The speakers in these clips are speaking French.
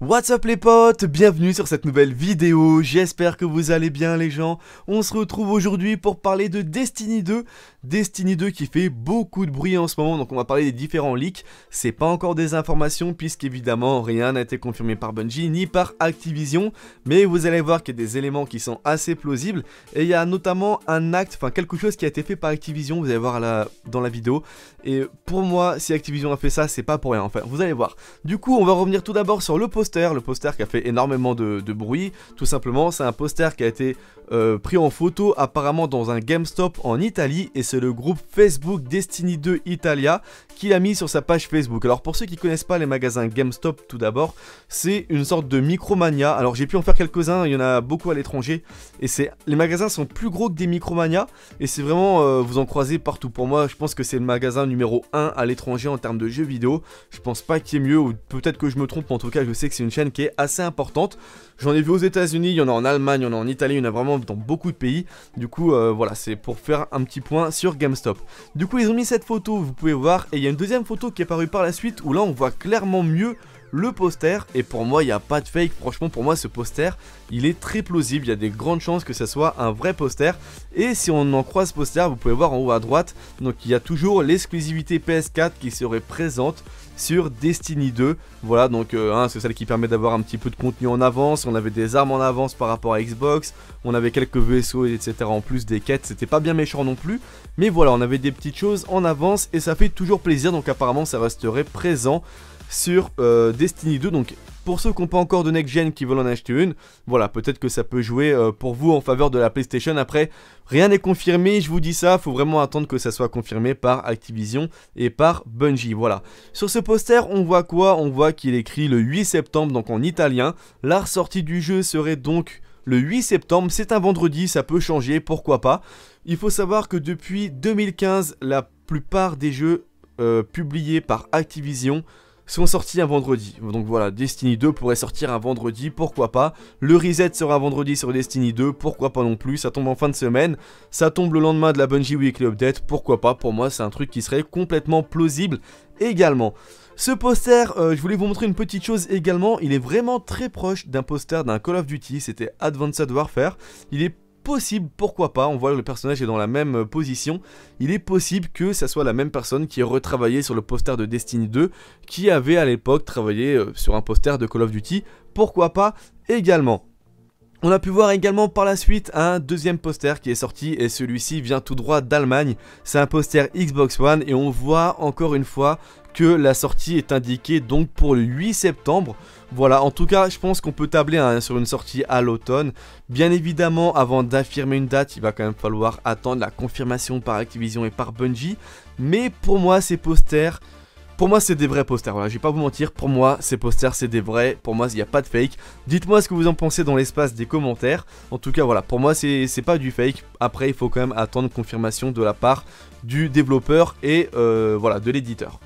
What's up les potes, bienvenue sur cette nouvelle vidéo, j'espère que vous allez bien les gens. On se retrouve aujourd'hui pour parler de Destiny 2, Destiny 2 qui fait beaucoup de bruit en ce moment, donc on va parler des différents leaks. C'est pas encore des informations puisqu'évidemment rien n'a été confirmé par Bungie ni par Activision, mais vous allez voir qu'il y a des éléments qui sont assez plausibles et il y a notamment un acte, enfin quelque chose qui a été fait par Activision, vous allez voir là, dans la vidéo. Et pour moi, si Activision a fait ça, c'est pas pour rien, enfin vous allez voir. Du coup, on va revenir tout d'abord sur le post le poster qui a fait énormément de, bruit. Tout simplement, c'est un poster qui a été euh, pris en photo apparemment dans un GameStop en Italie et c'est le groupe Facebook Destiny 2 Italia qui l'a mis sur sa page Facebook. Alors pour ceux qui connaissent pas les magasins GameStop tout d'abord, c'est une sorte de micromania. Alors j'ai pu en faire quelques-uns, il y en a beaucoup à l'étranger et c'est les magasins sont plus gros que des micromania et c'est vraiment euh, vous en croisez partout. Pour moi, je pense que c'est le magasin numéro 1 à l'étranger en termes de jeux vidéo. Je pense pas qu'il y ait mieux ou peut-être que je me trompe, en tout cas, je sais que c'est une chaîne qui est assez importante. J'en ai vu aux États-Unis, il y en a en Allemagne, il y en a en Italie, il y en a vraiment dans beaucoup de pays. Du coup, euh, voilà, c'est pour faire un petit point sur GameStop. Du coup, ils ont mis cette photo, vous pouvez voir, et il y a une deuxième photo qui est parue par la suite où là, on voit clairement mieux le poster et pour moi il n'y a pas de fake franchement pour moi ce poster il est très plausible il y a des grandes chances que ce soit un vrai poster et si on en croise poster vous pouvez voir en haut à droite donc il y a toujours l'exclusivité PS4 qui serait présente sur Destiny 2. Voilà, donc euh, hein, c'est celle qui permet d'avoir un petit peu de contenu en avance. On avait des armes en avance par rapport à Xbox. On avait quelques vaisseaux, etc. En plus des quêtes, c'était pas bien méchant non plus. Mais voilà, on avait des petites choses en avance et ça fait toujours plaisir. Donc apparemment, ça resterait présent sur euh, Destiny 2. Donc pour ceux qui n'ont pas encore de next gen qui veulent en acheter une, voilà, peut-être que ça peut jouer euh, pour vous en faveur de la PlayStation. Après, rien n'est confirmé, je vous dis ça, faut vraiment attendre que ça soit confirmé par Activision et par Bungie. Voilà. Sur ce poster, on voit quoi? On voit qu'il écrit le 8 septembre, donc en italien. La sortie du jeu serait donc le 8 septembre, c'est un vendredi, ça peut changer, pourquoi pas? Il faut savoir que depuis 2015, la plupart des jeux euh, publiés par Activision sont sortis un vendredi. Donc voilà, Destiny 2 pourrait sortir un vendredi, pourquoi pas. Le reset sera vendredi sur Destiny 2, pourquoi pas non plus. Ça tombe en fin de semaine, ça tombe le lendemain de la Bungie Weekly Update, pourquoi pas. Pour moi, c'est un truc qui serait complètement plausible également. Ce poster, euh, je voulais vous montrer une petite chose également, il est vraiment très proche d'un poster d'un Call of Duty, c'était Advanced Warfare. Il est possible, pourquoi pas, on voit que le personnage est dans la même euh, position, il est possible que ça soit la même personne qui ait retravaillé sur le poster de Destiny 2, qui avait à l'époque travaillé euh, sur un poster de Call of Duty, pourquoi pas également. On a pu voir également par la suite un deuxième poster qui est sorti et celui-ci vient tout droit d'Allemagne. C'est un poster Xbox One et on voit encore une fois que la sortie est indiquée donc pour le 8 septembre. Voilà, en tout cas, je pense qu'on peut tabler hein, sur une sortie à l'automne. Bien évidemment, avant d'affirmer une date, il va quand même falloir attendre la confirmation par Activision et par Bungie. Mais pour moi, ces posters, pour moi, c'est des vrais posters. Voilà, je vais pas vous mentir. Pour moi, ces posters, c'est des vrais. Pour moi, il n'y a pas de fake. Dites-moi ce que vous en pensez dans l'espace des commentaires. En tout cas, voilà, pour moi, c'est pas du fake. Après, il faut quand même attendre confirmation de la part du développeur et euh, voilà, de l'éditeur.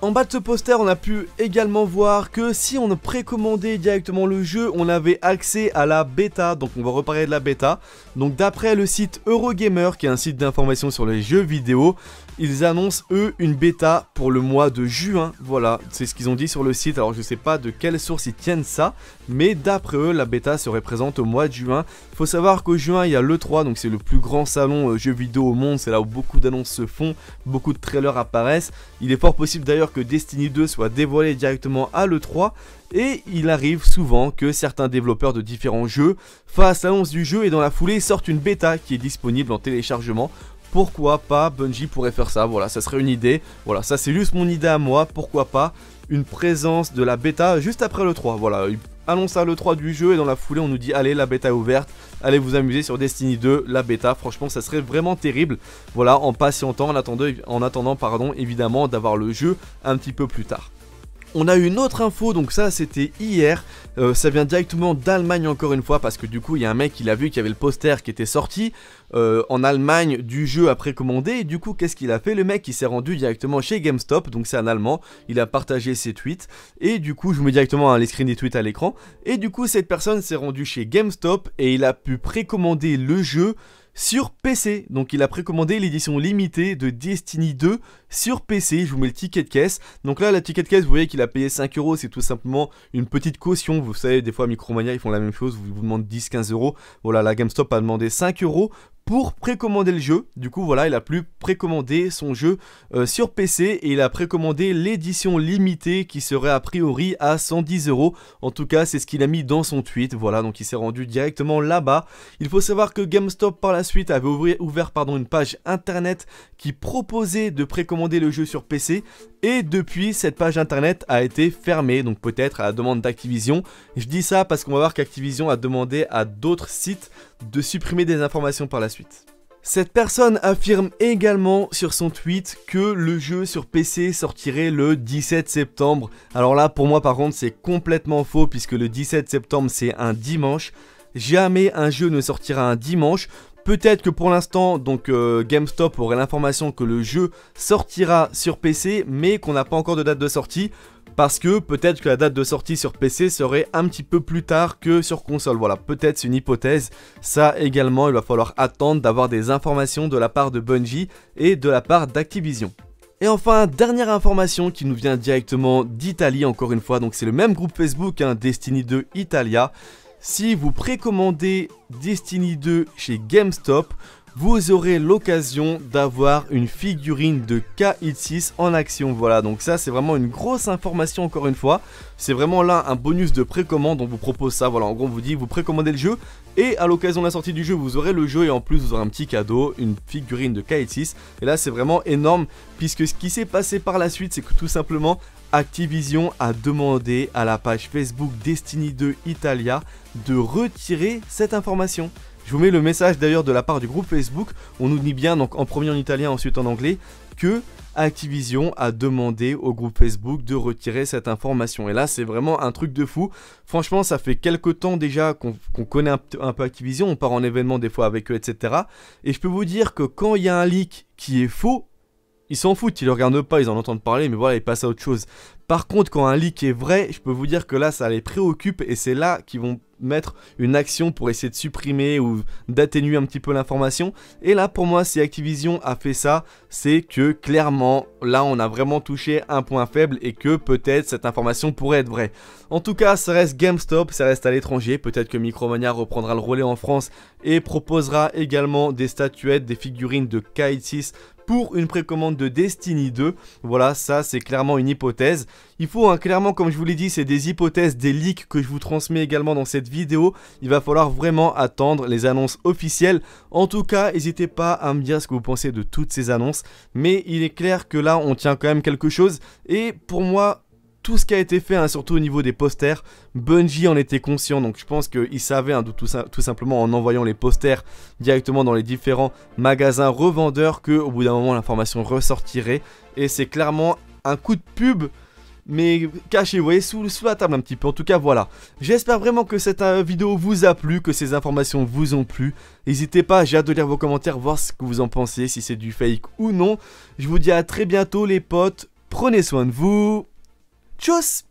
En bas de ce poster, on a pu également voir que si on précommandait directement le jeu, on avait accès à la bêta. Donc on va reparler de la bêta. Donc d'après le site Eurogamer, qui est un site d'information sur les jeux vidéo, ils annoncent eux une bêta pour le mois de juin. Voilà, c'est ce qu'ils ont dit sur le site. Alors je sais pas de quelle source ils tiennent ça, mais d'après eux, la bêta serait présente au mois de juin. Faut savoir qu'au juin, il y a l'E3, donc c'est le plus grand salon euh, jeux vidéo au monde. C'est là où beaucoup d'annonces se font, beaucoup de trailers apparaissent. Il est fort possible d'ailleurs que Destiny 2 soit dévoilé directement à l'E3 et il arrive souvent que certains développeurs de différents jeux fassent l'annonce du jeu et dans la foulée sortent une bêta qui est disponible en téléchargement. Pourquoi pas? Bungie pourrait faire ça, voilà, ça serait une idée. Voilà, ça c'est juste mon idée à moi, pourquoi pas? Une présence de la bêta juste après le 3. Voilà, annonce à le 3 du jeu et dans la foulée on nous dit allez la bêta est ouverte, allez vous amuser sur Destiny 2, la bêta, franchement ça serait vraiment terrible. Voilà, en patientant, en attendant, en attendant pardon, évidemment d'avoir le jeu un petit peu plus tard. On a une autre info, donc ça c'était hier, euh, ça vient directement d'Allemagne encore une fois parce que du coup il y a un mec qui l'a vu qu'il y avait le poster qui était sorti euh, en Allemagne du jeu à précommander et du coup qu'est-ce qu'il a fait? Le mec il s'est rendu directement chez GameStop, donc c'est un allemand, il a partagé ses tweets. Et du coup je vous mets directement les screens des tweets à l'écran. Et du coup cette personne s'est rendue chez GameStop et il a pu précommander le jeu sur PC. Donc il a précommandé l'édition limitée de Destiny 2 sur PC. Je vous mets le ticket de caisse. Donc là, la ticket de caisse, vous voyez qu'il a payé 5 euros. C'est tout simplement une petite caution. Vous savez, des fois, Micromania, ils font la même chose. Vous vous demandez 10-15 euros. Voilà, la GameStop a demandé 5 euros pour précommander le jeu. Du coup, voilà, il a pu précommander son jeu euh, sur PC et il a précommandé l'édition limitée qui serait a priori à 110 euros. En tout cas, c'est ce qu'il a mis dans son tweet. Voilà, donc il s'est rendu directement là-bas. Il faut savoir que GameStop par la suite avait ouvert, pardon, une page internet qui proposait de précommander le jeu sur PC et depuis cette page internet a été fermée donc peut-être à la demande d'Activision. Je dis ça parce qu'on va voir qu'Activision a demandé à d'autres sites de supprimer des informations par la suite. Cette personne affirme également sur son tweet que le jeu sur PC sortirait le 17 septembre. Alors là pour moi par contre c'est complètement faux puisque le 17 septembre c'est un dimanche. Jamais un jeu ne sortira un dimanche. Peut-être que pour l'instant, donc euh, GameStop aurait l'information que le jeu sortira sur PC, mais qu'on n'a pas encore de date de sortie. Parce que peut-être que la date de sortie sur PC serait un petit peu plus tard que sur console. Voilà, peut-être c'est une hypothèse. Ça également, il va falloir attendre d'avoir des informations de la part de Bungie et de la part d'Activision. Et enfin, dernière information qui nous vient directement d'Italie, encore une fois, donc c'est le même groupe Facebook, hein, Destiny 2 Italia. Si vous précommandez Destiny 2 chez GameStop, vous aurez l'occasion d'avoir une figurine de K-6 en action. Voilà, donc ça c'est vraiment une grosse information encore une fois. C'est vraiment là un bonus de précommande, on vous propose ça. Voilà, en gros on vous dit vous précommandez le jeu et à l'occasion de la sortie du jeu vous aurez le jeu et en plus vous aurez un petit cadeau, une figurine de K-6. Et là c'est vraiment énorme puisque ce qui s'est passé par la suite c'est que tout simplement Activision a demandé à la page Facebook Destiny 2 Italia de retirer cette information. Je vous mets le message d'ailleurs de la part du groupe Facebook. On nous dit bien, donc en premier en italien, ensuite en anglais, que Activision a demandé au groupe Facebook de retirer cette information. Et là, c'est vraiment un truc de fou. Franchement, ça fait quelques temps déjà qu'on connaît un, un, peu Activision. On part en événement des fois avec eux, etc. Et je peux vous dire que quand il y a un leak qui est faux, ils s'en foutent, ils le regardent pas, ils en entendent parler, mais voilà, ils passent à autre chose. Par contre, quand un leak est vrai, je peux vous dire que là, ça les préoccupe et c'est là qu'ils vont mettre une action pour essayer de supprimer ou d'atténuer un petit peu l'information. Et là, pour moi, si Activision a fait ça, c'est que clairement, là, on a vraiment touché un point faible et que peut-être cette information pourrait être vraie. En tout cas, ça reste GameStop, ça reste à l'étranger. Peut-être que Micromania reprendra le relais en France et proposera également des statuettes, des figurines de Kite 6 pour une précommande de Destiny 2. Voilà, ça c'est clairement une hypothèse. Il faut hein, clairement, comme je vous l'ai dit, c'est des hypothèses, des leaks que je vous transmets également dans cette vidéo. Il va falloir vraiment attendre les annonces officielles. En tout cas, n'hésitez pas à me dire ce que vous pensez de toutes ces annonces. Mais il est clair que là, on tient quand même quelque chose. Et pour moi, tout ce qui a été fait, hein, surtout au niveau des posters, Bungie en était conscient, donc je pense qu'il savait hein, tout, tout, simplement en envoyant les posters directement dans les différents magasins revendeurs que au bout d'un moment l'information ressortirait. Et c'est clairement un coup de pub mais caché, vous voyez, sous, sous, la table un petit peu. En tout cas, voilà. J'espère vraiment que cette euh, vidéo vous a plu, que ces informations vous ont plu. N'hésitez pas, j'ai hâte de lire vos commentaires, voir ce que vous en pensez, si c'est du fake ou non. Je vous dis à très bientôt les potes, prenez soin de vous. just